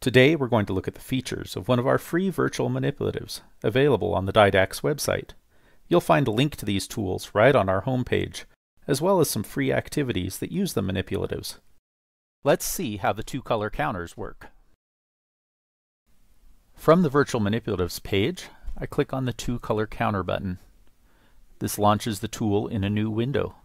Today we're going to look at the features of one of our free virtual manipulatives available on the Didax website. You'll find a link to these tools right on our homepage, as well as some free activities that use the manipulatives. Let's see how the two-color counters work. From the Virtual Manipulatives page, I click on the two-color counter button. This launches the tool in a new window.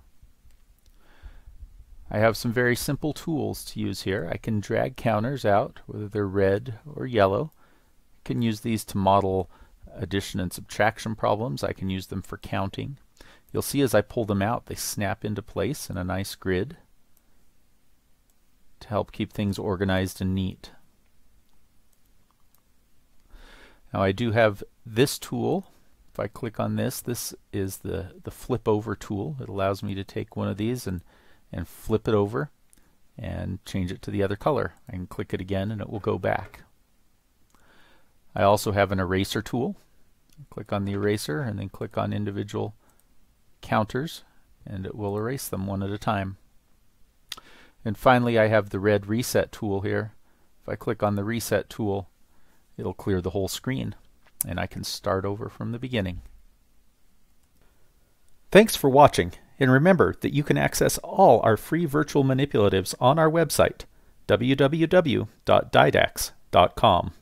I have some very simple tools to use here. I can drag counters out, whether they're red or yellow. I can use these to model addition and subtraction problems. I can use them for counting. You'll see as I pull them out, they snap into place in a nice grid to help keep things organized and neat. Now I do have this tool. If I click on this, this is the, the flip over tool. It allows me to take one of these and and flip it over and change it to the other color. I can click it again and it will go back. I also have an eraser tool. Click on the eraser and then click on individual counters and it will erase them one at a time. And finally I have the red reset tool here. If I click on the reset tool it'll clear the whole screen and I can start over from the beginning. Thanks for watching. And remember that you can access all our free virtual manipulatives on our website, www.didax.com.